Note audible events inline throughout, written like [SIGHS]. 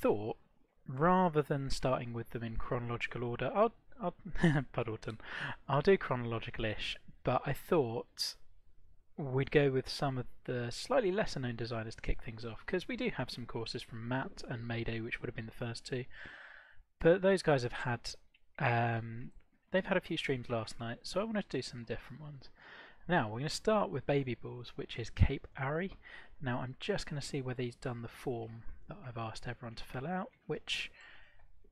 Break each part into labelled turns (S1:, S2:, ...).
S1: thought, rather than starting with them in chronological order, I'll, I'll [LAUGHS] I'll do chronological-ish, but I thought we'd go with some of the slightly lesser known designers to kick things off because we do have some courses from Matt and Mayday which would have been the first two. But those guys have had um, they've had a few streams last night so I wanted to do some different ones. Now we're going to start with Babybull's which is Cape Ari now I'm just going to see whether he's done the form that I've asked everyone to fill out which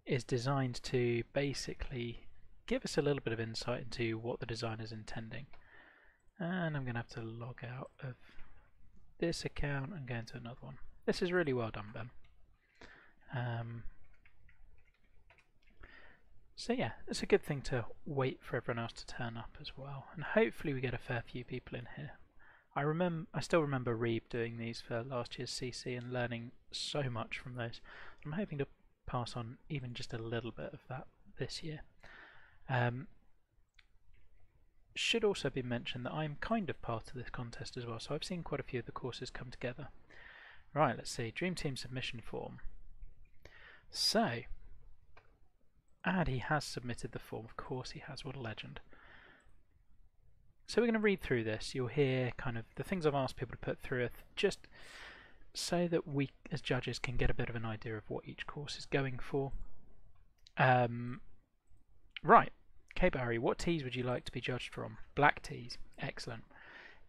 S1: is designed to basically give us a little bit of insight into what the designer's intending and I'm going to have to log out of this account and go into another one. This is really well done, Ben. Um, so yeah, it's a good thing to wait for everyone else to turn up as well, and hopefully we get a fair few people in here. I remember, I still remember Reeb doing these for last year's CC and learning so much from those. I'm hoping to pass on even just a little bit of that this year. Um, should also be mentioned that I'm kind of part of this contest as well, so I've seen quite a few of the courses come together. Right, let's see, Dream Team submission form. So, and he has submitted the form, of course he has, what a legend. So we're going to read through this, you'll hear kind of the things I've asked people to put through just so that we as judges can get a bit of an idea of what each course is going for. Um, right, Cape Ari, what tees would you like to be judged from? Black tees, Excellent.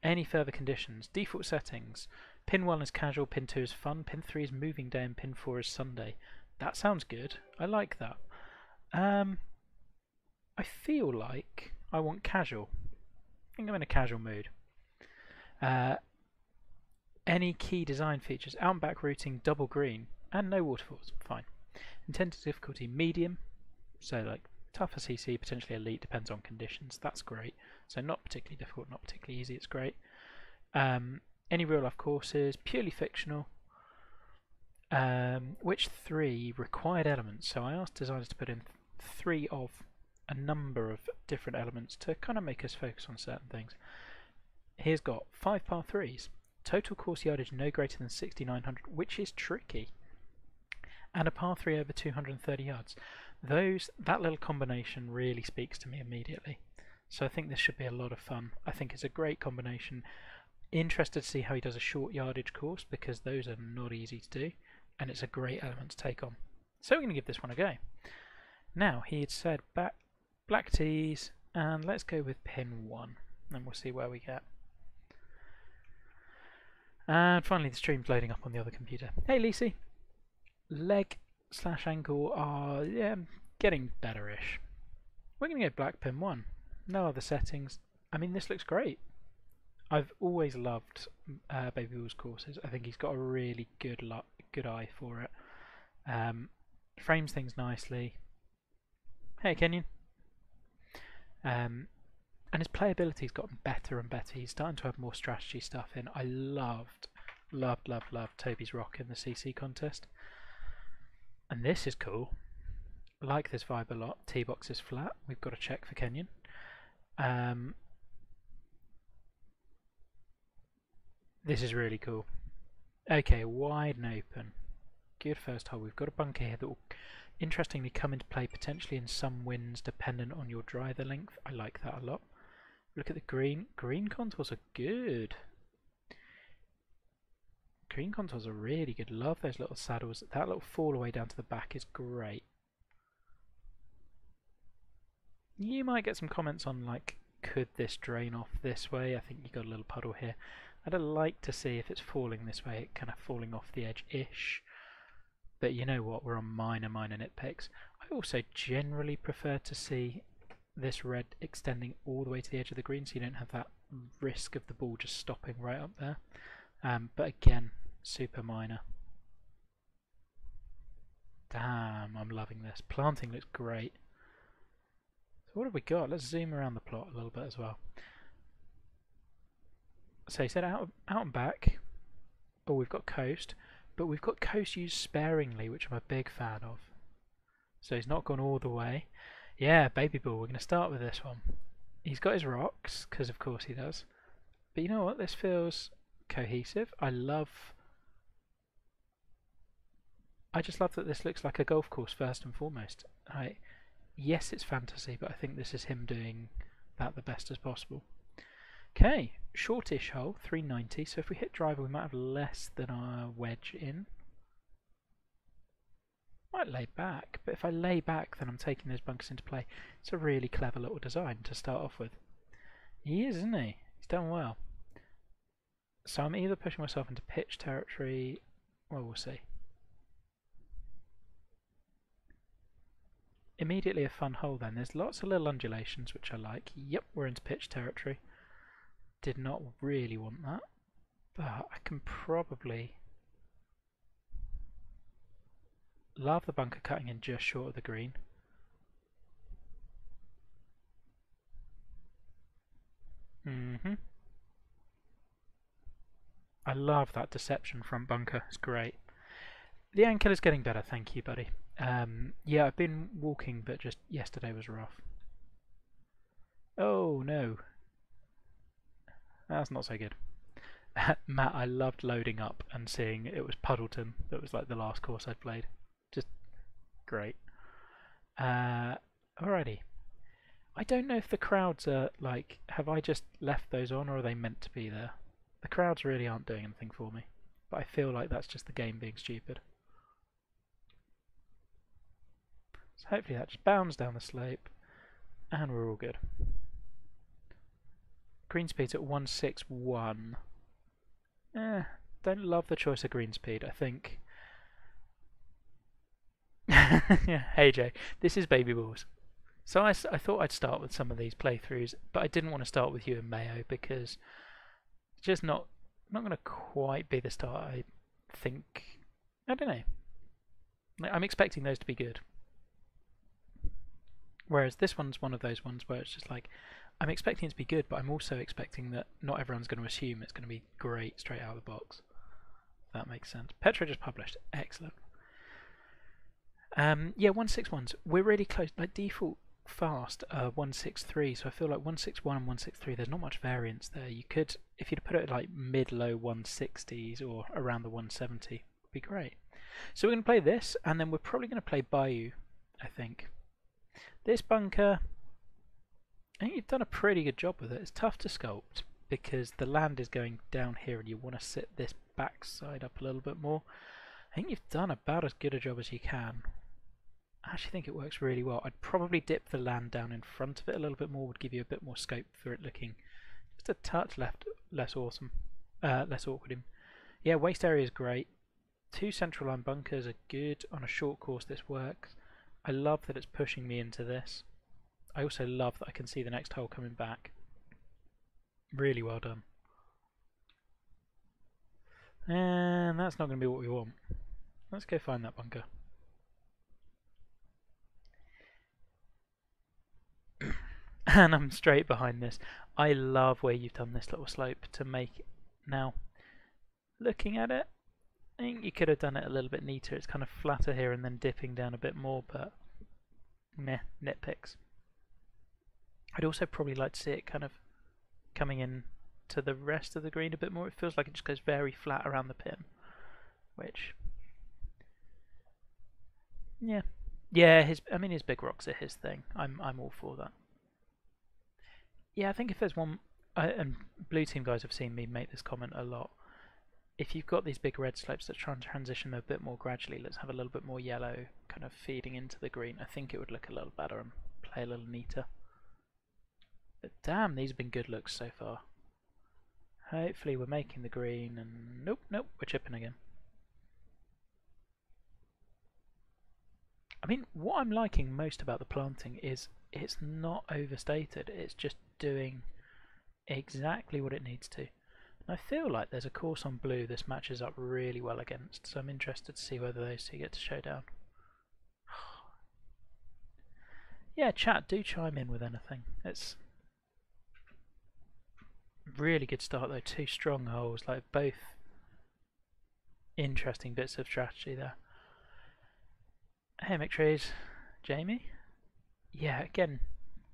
S1: Any further conditions? Default settings. Pin 1 is casual, pin 2 is fun, pin 3 is moving day, and pin 4 is Sunday. That sounds good. I like that. Um, I feel like I want casual. I think I'm in a casual mood. Uh, any key design features? Out and back routing, double green, and no waterfalls. Fine. Intended difficulty, medium. So like Tougher CC, potentially elite, depends on conditions. That's great. So not particularly difficult, not particularly easy, it's great. Um, any real life courses, purely fictional. Um, which three required elements? So I asked designers to put in th three of a number of different elements to kind of make us focus on certain things. Here's got five par threes, total course yardage no greater than 6,900, which is tricky, and a par three over 230 yards those that little combination really speaks to me immediately. So I think this should be a lot of fun. I think it's a great combination. Interested to see how he does a short yardage course because those are not easy to do and it's a great element to take on. So we're going to give this one a go. Now he had said back black tees and let's go with pin 1 and we'll see where we get. And finally the stream's loading up on the other computer. Hey Lisi! Leg slash ankle are yeah, getting better-ish. We're going to go black pin 1. No other settings. I mean, this looks great. I've always loved uh, Babybull's courses. I think he's got a really good good eye for it. Um, frames things nicely. Hey, Kenyon. Um, and his playability's gotten better and better. He's starting to have more strategy stuff in. I loved, loved, loved, loved Toby's Rock in the CC contest. And this is cool. I like this vibe a lot. T-box is flat. We've got a check for Kenyon. Um, this is really cool. Okay, wide and open. Good first hole. We've got a bunker here that will interestingly come into play potentially in some winds dependent on your driver length. I like that a lot. Look at the green. Green contours are good. Green contours are really good. Love those little saddles. That little fall away down to the back is great. You might get some comments on like, could this drain off this way? I think you got a little puddle here. I'd like to see if it's falling this way, kind of falling off the edge-ish. But you know what, we're on minor, minor nitpicks. I also generally prefer to see this red extending all the way to the edge of the green so you don't have that risk of the ball just stopping right up there. Um, but again, super minor. Damn, I'm loving this. Planting looks great. So what have we got? Let's zoom around the plot a little bit as well. So he said out, out and back. Oh, we've got coast. But we've got coast used sparingly, which I'm a big fan of. So he's not gone all the way. Yeah, Babybull, we're going to start with this one. He's got his rocks, because of course he does. But you know what? This feels cohesive. I love I just love that this looks like a golf course first and foremost. I, yes, it's fantasy, but I think this is him doing that the best as possible. Okay, shortish hole, 390. So if we hit driver, we might have less than our wedge in. Might lay back, but if I lay back, then I'm taking those bunkers into play. It's a really clever little design to start off with. He is, isn't he? He's done well. So I'm either pushing myself into pitch territory, well, we'll see. Immediately a fun hole then. There's lots of little undulations which I like. Yep, we're into pitch territory. Did not really want that. But I can probably... Love the bunker cutting in just short of the green. Mm-hmm. I love that deception front bunker. It's great. The ankle is getting better, thank you, buddy. Um, yeah, I've been walking, but just yesterday was rough. Oh, no. That's not so good. [LAUGHS] Matt, I loved loading up and seeing it was Puddleton that was like the last course I'd played. Great. Uh, alrighty. I don't know if the crowds are like, have I just left those on or are they meant to be there? The crowds really aren't doing anything for me, but I feel like that's just the game being stupid. So hopefully that just bounds down the slope and we're all good. Green speed's at 161. Eh, don't love the choice of green speed. I think. [LAUGHS] hey Jay, this is Babybull's. So I, I thought I'd start with some of these playthroughs, but I didn't want to start with you and Mayo because it's just not not going to quite be the start. I think I don't know. I'm expecting those to be good. Whereas this one's one of those ones where it's just like I'm expecting it to be good, but I'm also expecting that not everyone's going to assume it's going to be great straight out of the box. that makes sense. Petra just published. Excellent. Um, yeah, 161s. We're really close. Like default fast uh, 163 so I feel like 161 and 163 there's not much variance there. You could if you'd put it like mid low 160s or around the 170 would be great. So we're going to play this and then we're probably going to play Bayou I think. This bunker I think you've done a pretty good job with it. It's tough to sculpt because the land is going down here and you want to sit this back side up a little bit more. I think you've done about as good a job as you can I actually think it works really well. I'd probably dip the land down in front of it a little bit more, would give you a bit more scope for it looking just a touch left less awesome, uh, less awkward. Yeah, waste area is great. Two central line bunkers are good. On a short course this works. I love that it's pushing me into this. I also love that I can see the next hole coming back. Really well done. And that's not going to be what we want. Let's go find that bunker. And I'm straight behind this. I love where you've done this little slope to make it. Now, looking at it, I think you could have done it a little bit neater. It's kind of flatter here and then dipping down a bit more, but meh, nitpicks. I'd also probably like to see it kind of coming in to the rest of the green a bit more. It feels like it just goes very flat around the pin, which, yeah, yeah. His, I mean, his big rocks are his thing. I'm, I'm all for that. Yeah, I think if there's one, uh, and blue team guys have seen me make this comment a lot. If you've got these big red slopes that try and transition a bit more gradually, let's have a little bit more yellow kind of feeding into the green. I think it would look a little better and play a little neater. But damn, these have been good looks so far. Hopefully we're making the green and nope, nope, we're chipping again. I mean, what I'm liking most about the planting is it's not overstated, it's just doing exactly what it needs to. And I feel like there's a course on blue this matches up really well against, so I'm interested to see whether those two get to showdown. [SIGHS] yeah, chat, do chime in with anything. It's really good start though, two strong holes, like both interesting bits of strategy there. Hey McTrees, Jamie? Yeah, again,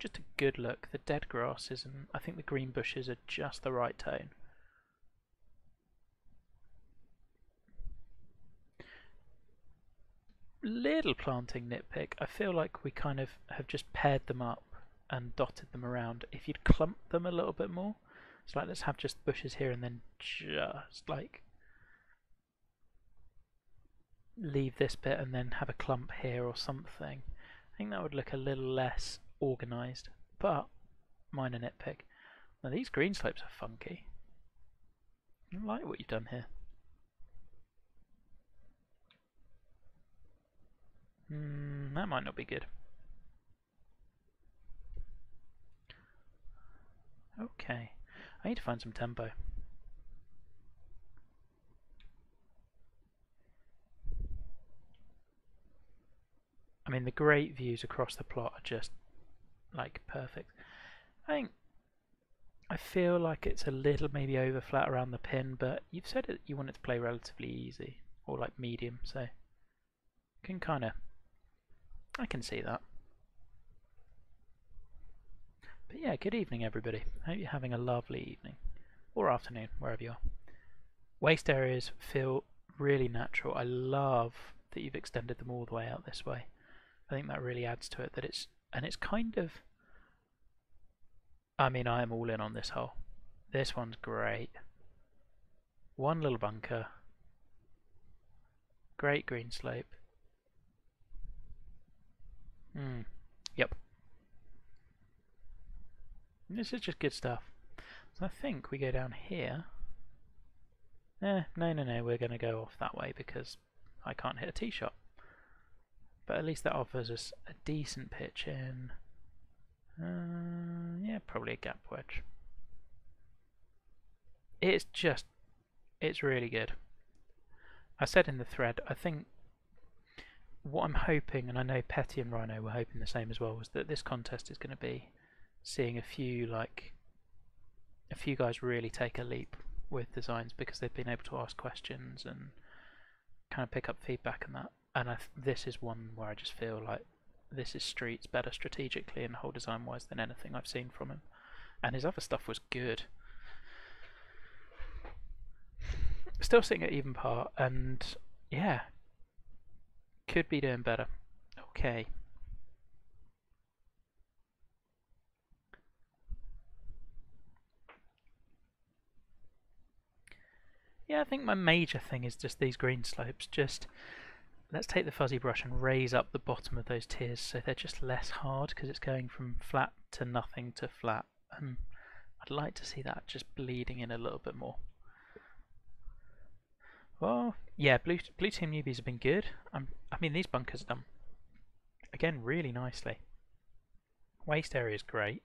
S1: just a good look. The dead grasses and I think the green bushes are just the right tone. little planting nitpick. I feel like we kind of have just paired them up and dotted them around. If you'd clump them a little bit more, it's like let's have just bushes here and then just like leave this bit and then have a clump here or something. I think that would look a little less organised, but minor nitpick. Now these green slopes are funky. I like what you've done here. Hmm, that might not be good. Okay, I need to find some tempo. I mean, the great views across the plot are just like perfect. I think I feel like it's a little maybe over flat around the pin, but you've said it you want it to play relatively easy or like medium, so can kind of I can see that. But yeah, good evening everybody. Hope you're having a lovely evening or afternoon, wherever you are. Waste areas feel really natural. I love that you've extended them all the way out this way. I think that really adds to it that it's and it's kind of I mean I am all in on this hole. This one's great. One little bunker. Great green slope. Hmm. Yep. This is just good stuff. So I think we go down here. Eh, no, no, no, we're going to go off that way because I can't hit a tee shot but at least that offers us a decent pitch in. Uh, yeah, probably a gap wedge. It's just, it's really good. I said in the thread, I think what I'm hoping, and I know Petty and Rhino were hoping the same as well, was that this contest is going to be seeing a few like a few guys really take a leap with designs because they've been able to ask questions and kind of pick up feedback and that and I this is one where I just feel like this is Streets better strategically and whole design wise than anything I've seen from him. And his other stuff was good. Still sitting at even par, and yeah, could be doing better. Okay. Yeah, I think my major thing is just these green slopes. Just let's take the fuzzy brush and raise up the bottom of those tiers so they're just less hard because it's going from flat to nothing to flat. and I'd like to see that just bleeding in a little bit more. Well, yeah, blue, blue team newbies have been good. Um, I mean, these bunkers done, again, really nicely. Waste area is great.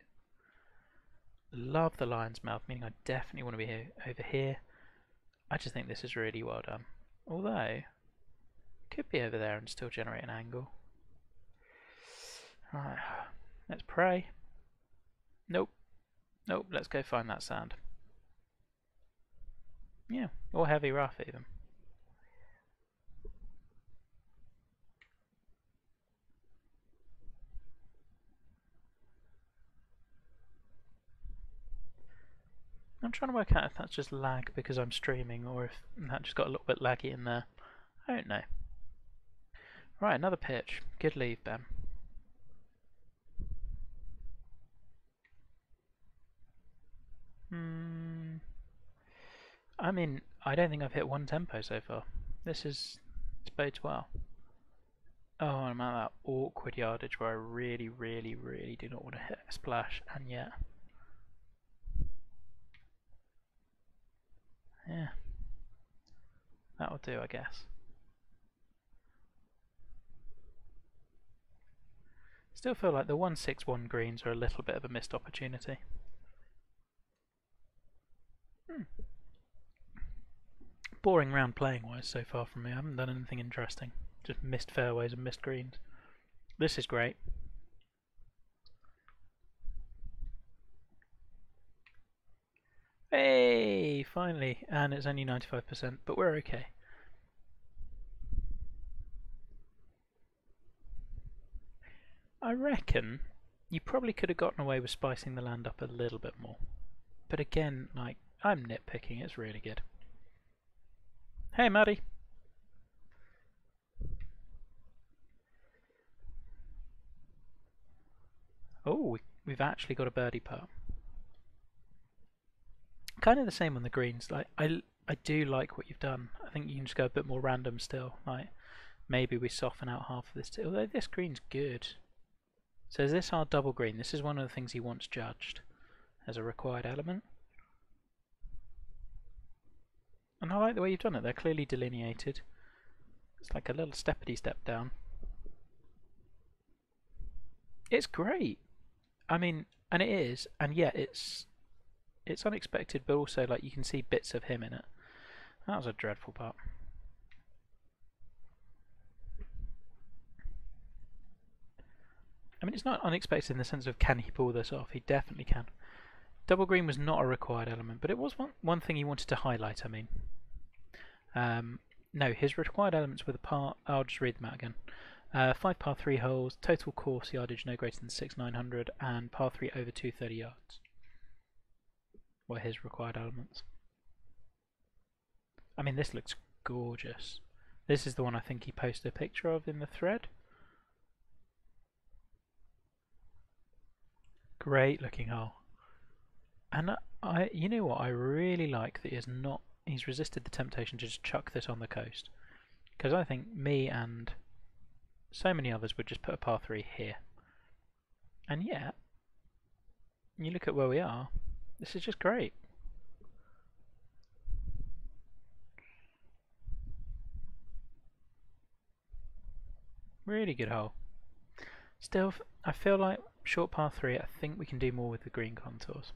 S1: Love the lion's mouth, meaning I definitely want to be here, over here. I just think this is really well done. Although, could be over there and still generate an angle. Right, let's pray. Nope. Nope, let's go find that sand. Yeah, or heavy rough even. I'm trying to work out if that's just lag because I'm streaming or if that just got a little bit laggy in there. I don't know. Right, another pitch. Good leave, Ben. Hmm. I mean, I don't think I've hit one tempo so far. This is this bodes well. Oh, I'm at that awkward yardage where I really, really, really do not want to hit a splash, and yet. Yeah. That'll do, I guess. Still feel like the 161 greens are a little bit of a missed opportunity. Hmm. Boring round playing wise so far from me. I haven't done anything interesting. Just missed fairways and missed greens. This is great. Hey, finally, and it's only 95%, but we're okay. I reckon you probably could have gotten away with spicing the land up a little bit more. But again, like, I'm nitpicking, it's really good. Hey, Maddie! Oh, we've actually got a birdie putt. Kind of the same on the greens. Like I, I do like what you've done. I think you can just go a bit more random still. Like maybe we soften out half of this. Too. Although this green's good. So is this our double green? This is one of the things he wants judged as a required element. And I like the way you've done it. They're clearly delineated. It's like a little steppity step down. It's great. I mean, and it is, and yet it's it's unexpected, but also like you can see bits of him in it. That was a dreadful part. I mean, it's not unexpected in the sense of can he pull this off? He definitely can. Double green was not a required element, but it was one, one thing he wanted to highlight, I mean. Um, no, his required elements were the par... I'll just read them out again. Uh, 5 par 3 holes, total course yardage no greater than 6 900, and par 3 over 230 yards were his required elements. I mean, this looks gorgeous. This is the one I think he posted a picture of in the thread. Great looking hole. And I, you know what, I really like that he has not, he's resisted the temptation to just chuck this on the coast. Because I think me and so many others would just put a par 3 here. And yet, you look at where we are, this is just great. Really good hole. Still, I feel like short par 3, I think we can do more with the green contours.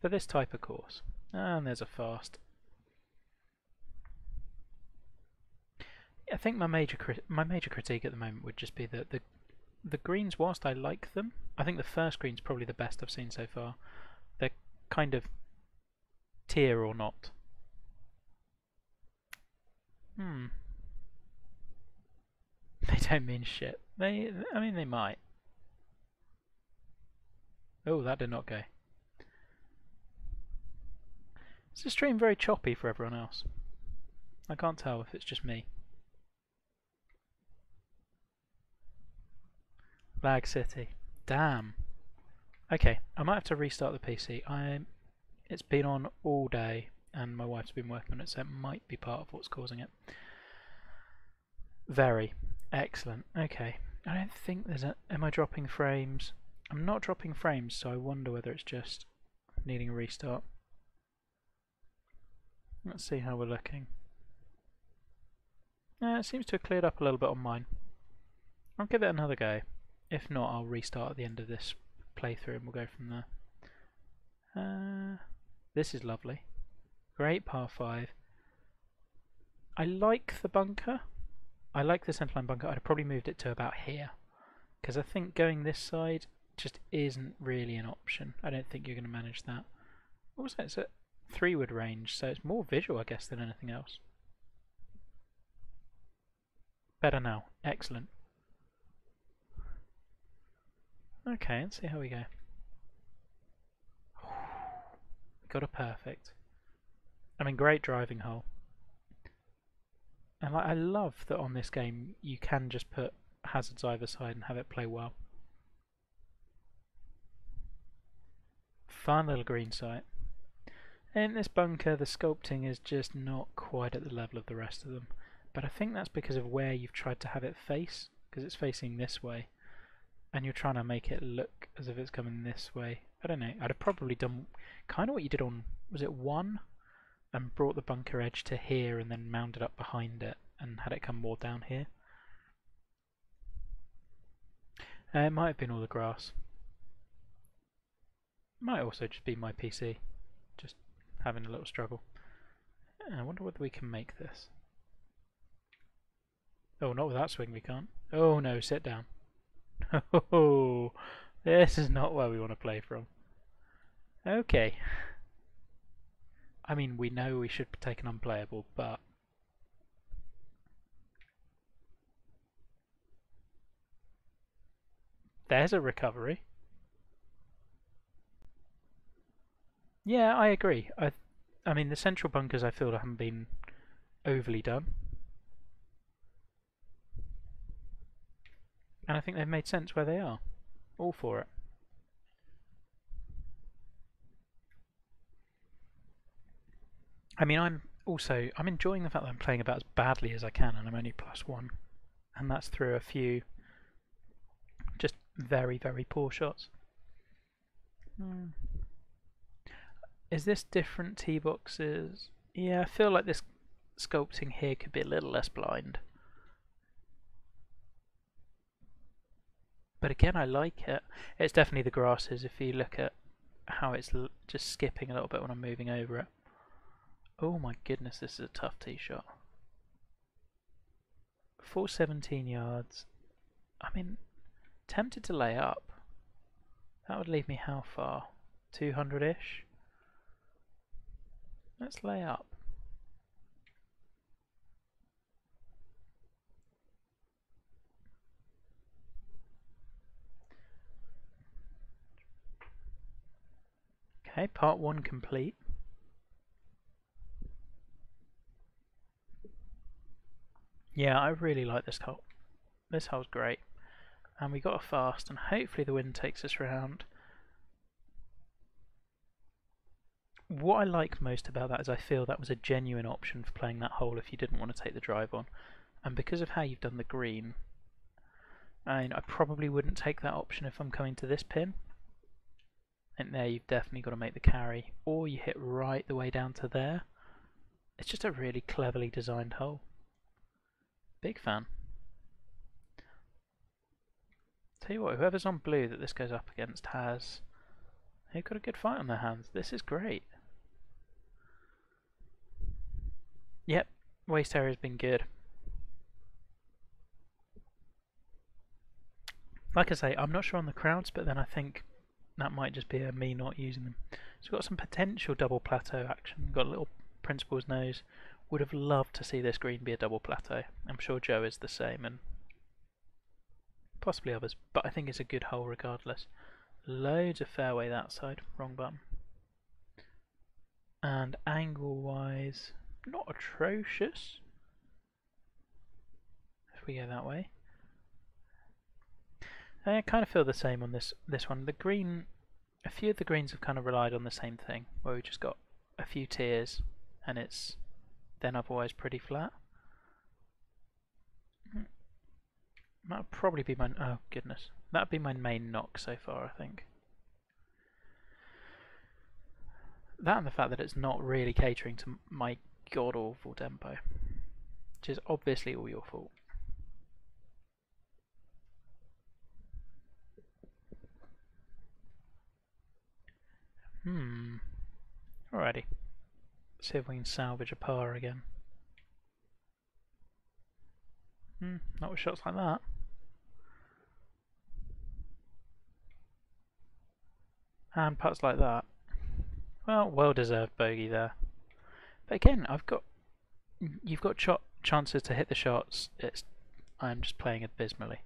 S1: For this type of course. And there's a fast. I think my major my major critique at the moment would just be that the the greens, whilst I like them, I think the first green's probably the best I've seen so far. They're kind of tier or not. Hmm. [LAUGHS] They don't mean shit. They, I mean, they might. Oh, that did not go. Is the stream very choppy for everyone else? I can't tell if it's just me. Lag City. Damn. Okay, I might have to restart the PC. I, it's been on all day, and my wife's been working on it, so it might be part of what's causing it. Very. Excellent. Okay. I don't think there's a... Am I dropping frames? I'm not dropping frames, so I wonder whether it's just needing a restart. Let's see how we're looking. Uh, it seems to have cleared up a little bit on mine. I'll give it another go. If not, I'll restart at the end of this playthrough and we'll go from there. Uh, this is lovely. Great par 5. I like the bunker. I like the centerline bunker. I'd have probably moved it to about here. Because I think going this side just isn't really an option. I don't think you're going to manage that. What was that? It's a three wood range, so it's more visual, I guess, than anything else. Better now. Excellent. Okay, let's see how we go. [SIGHS] Got a perfect. I mean, great driving hole. And like, I love that on this game you can just put hazards either side and have it play well. Fun little green site. In this bunker the sculpting is just not quite at the level of the rest of them. But I think that's because of where you've tried to have it face, because it's facing this way and you're trying to make it look as if it's coming this way. I don't know. I'd have probably done kind of what you did on was it one, and brought the bunker edge to here and then mounted up behind it and had it come more down here. Uh, it might have been all the grass. Might also just be my PC, just having a little struggle. I wonder whether we can make this. Oh, not with that swing we can't. Oh no, sit down. [LAUGHS] Oh, this is not where we want to play from. Okay. I mean, we know we should take an unplayable, but... There's a recovery. Yeah, I agree. I, I mean, the central bunkers I feel haven't been overly done. And I think they've made sense where they are. All for it. I mean, I'm also I'm enjoying the fact that I'm playing about as badly as I can, and I'm only plus one, and that's through a few just very very poor shots. Hmm. Is this different tee boxes? Yeah, I feel like this sculpting here could be a little less blind. But again, I like it. It's definitely the grasses if you look at how it's just skipping a little bit when I'm moving over it. Oh my goodness, this is a tough tee shot. 417 yards. I mean, tempted to lay up. That would leave me how far? 200-ish? Let's lay up. Okay, part one complete. Yeah, I really like this hole. This hole's great. And we got a fast, and hopefully the wind takes us around. What I like most about that is I feel that was a genuine option for playing that hole if you didn't want to take the drive on. And because of how you've done the green, I, mean, I probably wouldn't take that option if I'm coming to this pin. And there you've definitely got to make the carry. Or you hit right the way down to there. It's just a really cleverly designed hole. Big fan. Tell you what, whoever's on blue that this goes up against has... They've got a good fight on their hands. This is great. Yep, waste area's been good. Like I say, I'm not sure on the crowds, but then I think that might just be me not using them. So we've got some potential double plateau action. We've got a little principal's nose. Would have loved to see this green be a double plateau. I'm sure Joe is the same and possibly others, but I think it's a good hole regardless. Loads of fairway that side, wrong button. And angle wise, not atrocious. If we go that way. I kind of feel the same on this this one. The green, a few of the greens have kind of relied on the same thing, where we just got a few tiers, and it's then otherwise pretty flat. That'll probably be my oh goodness, that'd be my main knock so far, I think. That and the fact that it's not really catering to my god awful tempo, which is obviously all your fault. Hmm. Alrighty. See if we can salvage a par again. Hmm, not with shots like that. And putts like that. Well, well deserved bogey there. But again, I've got you've got ch chances to hit the shots. It's I'm just playing abysmally.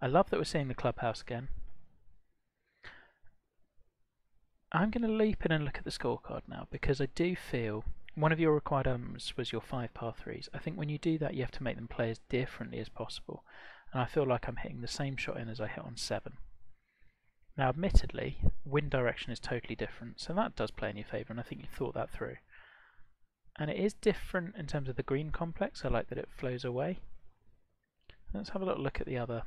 S1: I love that we're seeing the clubhouse again. I'm going to leap in and look at the scorecard now because I do feel one of your required elements was your five par threes. I think when you do that, you have to make them play as differently as possible. And I feel like I'm hitting the same shot in as I hit on seven. Now, admittedly, wind direction is totally different, so that does play in your favour, and I think you've thought that through. And it is different in terms of the green complex. I like that it flows away. Let's have a little look at the other,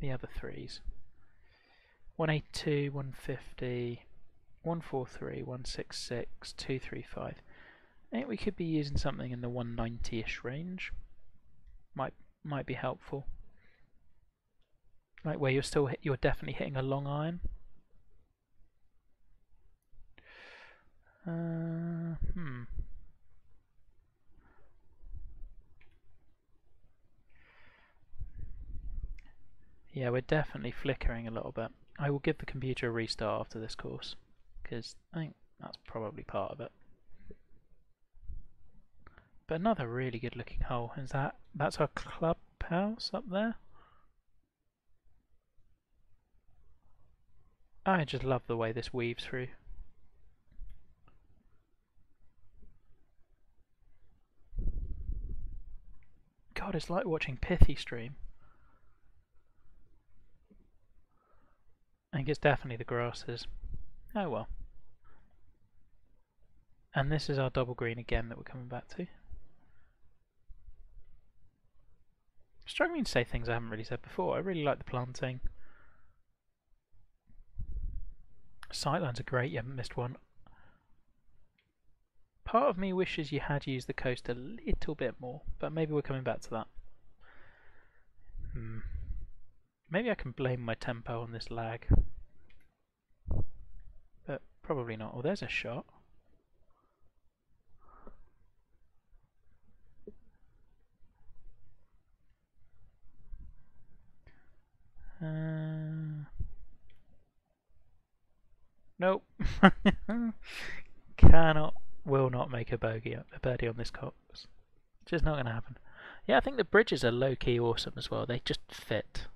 S1: the other threes. 182, 150, 143, 166, 235. I think we could be using something in the 190-ish range. Might might be helpful. Like where you're still you're definitely hitting a long iron. Uh, hmm. Yeah, we're definitely flickering a little bit. I will give the computer a restart after this course because I think that's probably part of it. But another really good looking hole is that that's our clubhouse up there. I just love the way this weaves through. God, it's like watching Pithy stream. I think it's definitely the grasses. Oh well. And this is our double green again that we're coming back to. struggling to say things I haven't really said before. I really like the planting. Sightlines are great, you haven't missed one. Part of me wishes you had used the coast a little bit more, but maybe we're coming back to that. Hmm. Maybe I can blame my tempo on this lag. But probably not. Oh, there's a shot. Uh, nope. [LAUGHS] Cannot, will not make a bogey, a birdie on this course. Just not going to happen. Yeah, I think the bridges are low-key awesome as well. They just fit.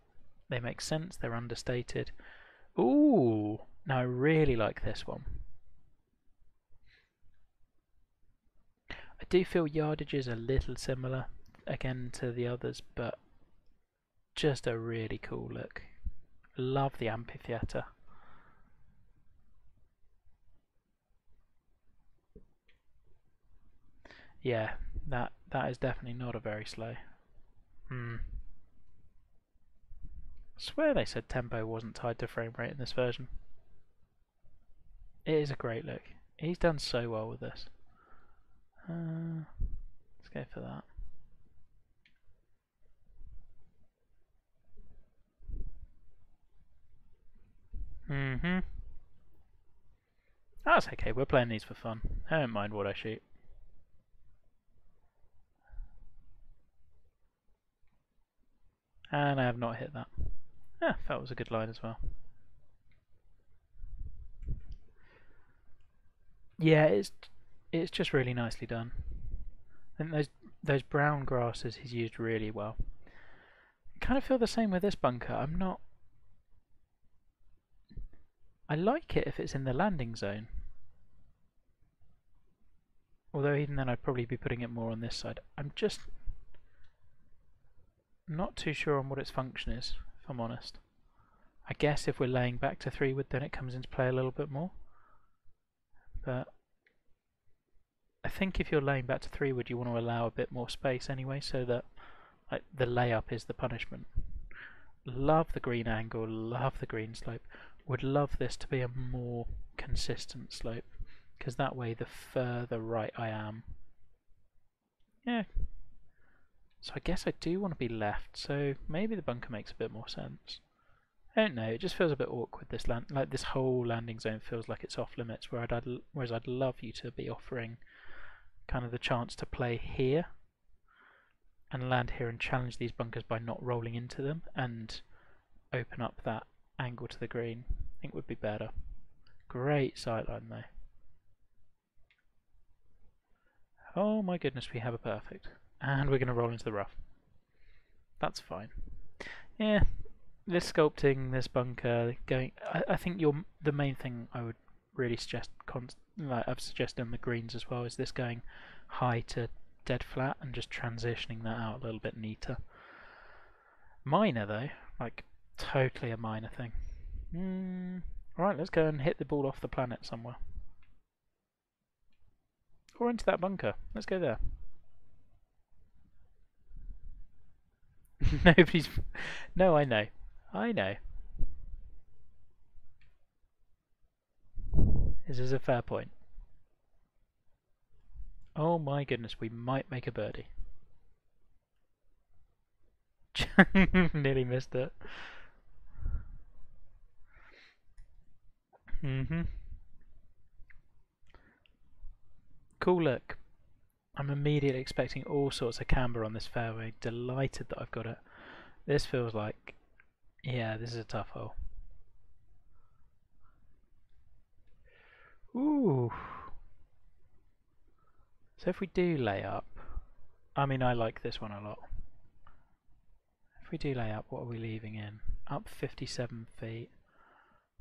S1: They make sense. They're understated. Ooh, now I really like this one. I do feel yardage is a little similar again to the others, but just a really cool look. Love the amphitheatre. Yeah, that that is definitely not a very slow. Hmm. Swear they said tempo wasn't tied to frame rate in this version. It is a great look. He's done so well with this. Uh, let's go for that. Mm-hmm. That's okay, we're playing these for fun. I don't mind what I shoot. And I have not hit that. Yeah, that was a good line as well. Yeah, it's it's just really nicely done. Think those those brown grasses he's used really well. Kind of feel the same with this bunker. I'm not I like it if it's in the landing zone. Although even then I'd probably be putting it more on this side. I'm just not too sure on what its function is, I'm honest. I guess if we're laying back to 3 wood then it comes into play a little bit more. But I think if you're laying back to 3 wood you want to allow a bit more space anyway so that like, the layup is the punishment. Love the green angle, love the green slope would love this to be a more consistent slope because that way the further right I am yeah so I guess I do want to be left so maybe the bunker makes a bit more sense I don't know it just feels a bit awkward this land like this whole landing zone feels like it's off limits where I'd, whereas I'd love you to be offering kind of the chance to play here and land here and challenge these bunkers by not rolling into them and open up that angle to the green. I think would be better. Great sightline though. Oh my goodness, we have a perfect. And we're going to roll into the rough. That's fine. Yeah, this sculpting, this bunker, going. I, I think your the main thing I would really suggest, like I've suggested on the greens as well, is this going high to dead flat and just transitioning that out a little bit neater. Minor though, like totally a minor thing. Mm, let's go and hit the ball off the planet somewhere. Or into that bunker. Let's go there. [LAUGHS] Nobody's... No, I know. I know. This is a fair point. Oh my goodness, we might make a birdie. [LAUGHS] Nearly missed it. Mm-hmm. Cool look. I'm immediately expecting all sorts of camber on this fairway. Delighted that I've got it. This feels like, yeah, this is a tough hole. Ooh. So if we do lay up, I mean I like this one a lot. If we do lay up, what are we leaving in? Up 57 feet.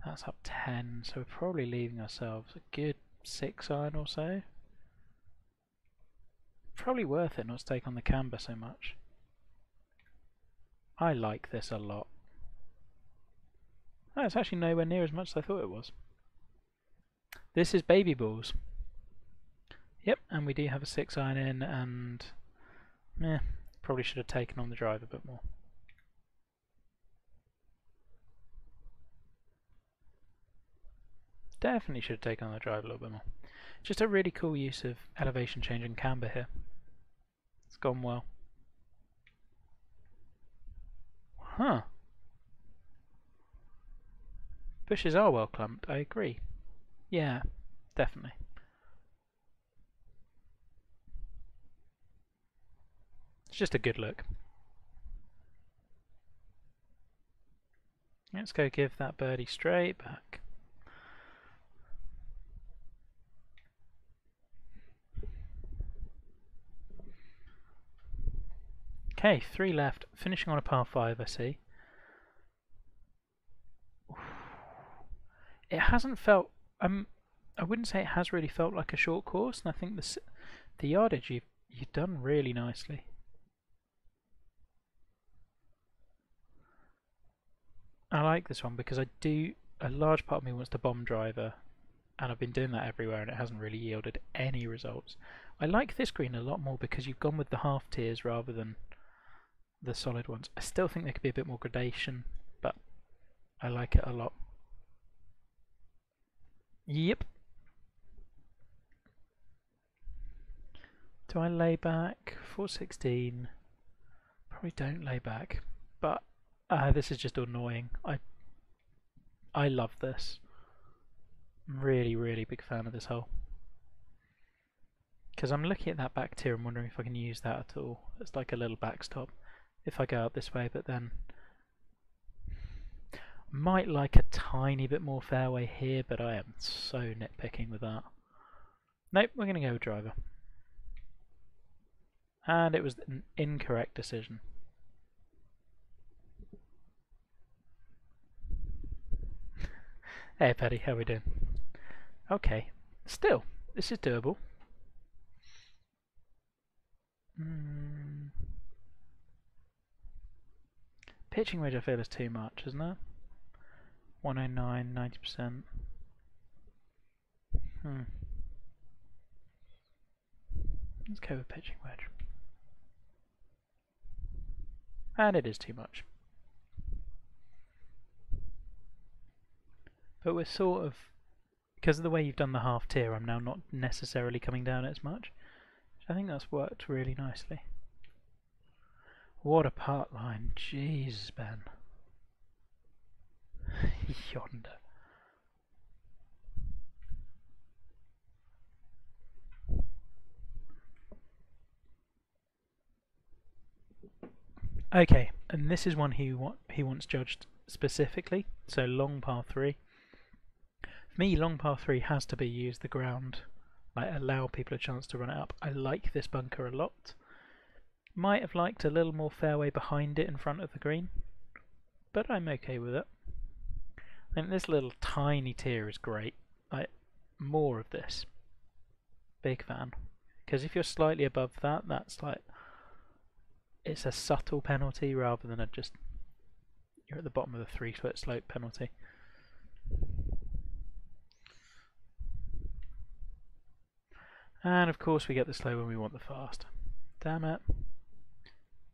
S1: That's up 10, so we're probably leaving ourselves a good 6 iron or so. Probably worth it not to take on the camber so much. I like this a lot. Oh, it's actually nowhere near as much as I thought it was. This is Babybull's. Yep, and we do have a 6 iron in and... Meh, probably should have taken on the drive a bit more. Definitely should have taken on the drive a little bit more. Just a really cool use of elevation change and camber here. It's gone well. Huh. Bushes are well clumped, I agree. Yeah, definitely. It's just a good look. Let's go give that birdie straight back. Okay, three left, finishing on a par 5 I see. It hasn't felt, um, I wouldn't say it has really felt like a short course, and I think the, the yardage you've, you've done really nicely. I like this one because I do, a large part of me wants to bomb driver and I've been doing that everywhere and it hasn't really yielded any results. I like this green a lot more because you've gone with the half tiers rather than the solid ones. I still think there could be a bit more gradation, but I like it a lot. Yep. Do I lay back? 416. Probably don't lay back, but uh, this is just annoying. I I love this. I'm really, really big fan of this hole. Because I'm looking at that back tier and wondering if I can use that at all. It's like a little backstop if I go up this way, but then might like a tiny bit more fairway here, but I am so nitpicking with that. Nope, we're going to go with driver. And it was an incorrect decision. [LAUGHS] hey Paddy, how we doing? Okay, still, this is doable. Mm. Pitching wedge I feel is too much, isn't it? 109, 90%. Hmm. Let's go with pitching wedge. And it is too much. But we're sort of, because of the way you've done the half tier, I'm now not necessarily coming down as much. I think that's worked really nicely. What a part line. Jeez, Ben. [LAUGHS] Yonder. Okay, and this is one he wa he wants judged specifically. So long par three. For me, long par three has to be use the ground, like allow people a chance to run it up. I like this bunker a lot. Might have liked a little more fairway behind it in front of the green, but I'm okay with it. I think this little tiny tier is great. Like, more of this. Big fan. Because if you're slightly above that, that's like, it's a subtle penalty rather than a just, you're at the bottom of the three foot slope penalty. And of course we get the slow when we want the fast. Damn it.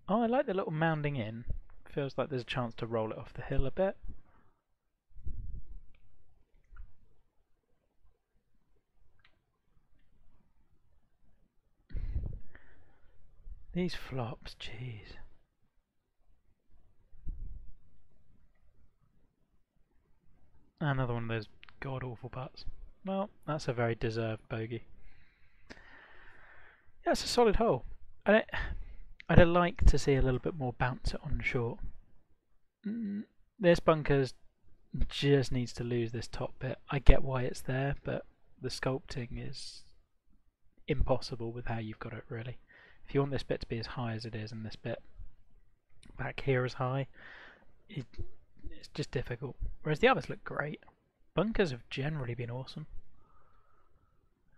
S1: Oh, I like the little mounding in. Feels like there's a chance to roll it off the hill a bit. These flops, jeez. Another one of those god awful putts. Well, that's a very deserved bogey. Yeah, it's a solid hole. And it, I'd like to see a little bit more bounce on short. Mm, this bunkers just needs to lose this top bit. I get why it's there, but the sculpting is impossible with how you've got it really. If you want this bit to be as high as it is and this bit back here as high, it, it's just difficult. Whereas the others look great. Bunkers have generally been awesome.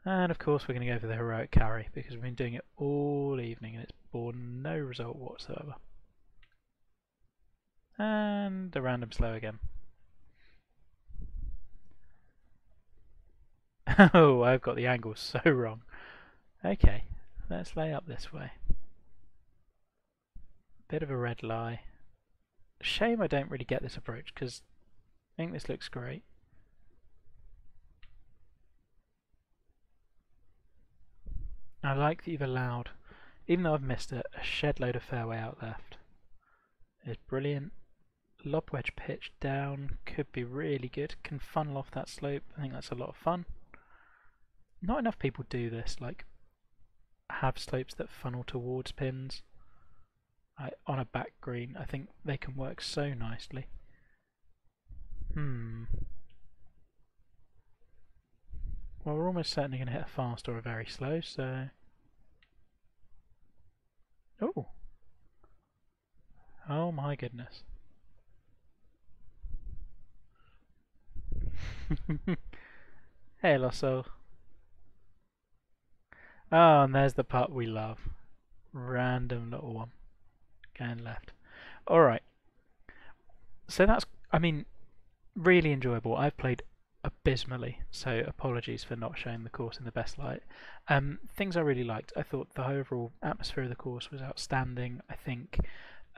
S1: And of course we're going to go for the heroic carry because we've been doing it all evening and it's borne no result whatsoever. And a random slow again. [LAUGHS] oh, I've got the angle so wrong. Okay, let's lay up this way. Bit of a red lie. Shame I don't really get this approach because I think this looks great. I like that you've allowed, even though I've missed it, a shed load of fairway out left. It's brilliant. Lob wedge pitch down could be really good. Can funnel off that slope. I think that's a lot of fun. Not enough people do this, like have slopes that funnel towards pins. I, on a back green, I think they can work so nicely. Hmm. Well, we're almost certainly going to hit a fast or a very slow, so... Oh! Oh my goodness. [LAUGHS] hey, Losso. Oh, ah, and there's the part we love. Random little one. Going left. Alright. So that's, I mean, really enjoyable. I've played abysmally, so apologies for not showing the course in the best light. Um, things I really liked. I thought the overall atmosphere of the course was outstanding. I think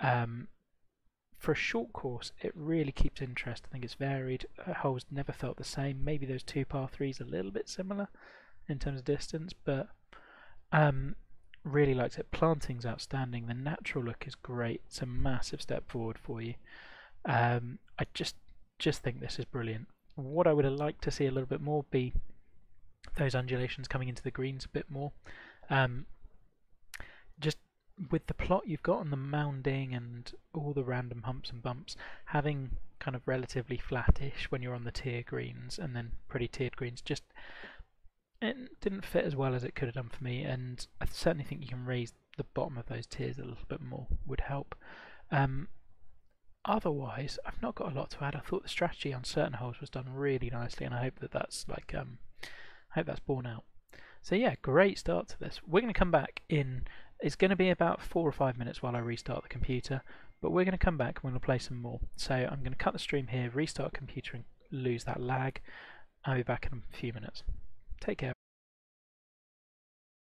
S1: um, for a short course, it really keeps interest. I think it's varied. Uh, holes never felt the same. Maybe those two par threes a little bit similar in terms of distance, but um, really liked it. Planting's outstanding. The natural look is great. It's a massive step forward for you. Um, I just just think this is brilliant. What I would have liked to see a little bit more be those undulations coming into the greens a bit more. Um, just with the plot you've got on the mounding and all the random humps and bumps, having kind of relatively flattish when you're on the tier greens and then pretty tiered greens just it didn't fit as well as it could have done for me, and I certainly think you can raise the bottom of those tiers a little bit more would help. Um, otherwise, I've not got a lot to add. I thought the strategy on certain holes was done really nicely, and I hope that that's like um, I hope that's borne out. So yeah, great start to this. We're going to come back in. It's going to be about four or five minutes while I restart the computer, but we're going to come back and we're going to play some more. So I'm going to cut the stream here, restart computer, and lose that lag. I'll be back in a few minutes. Take care.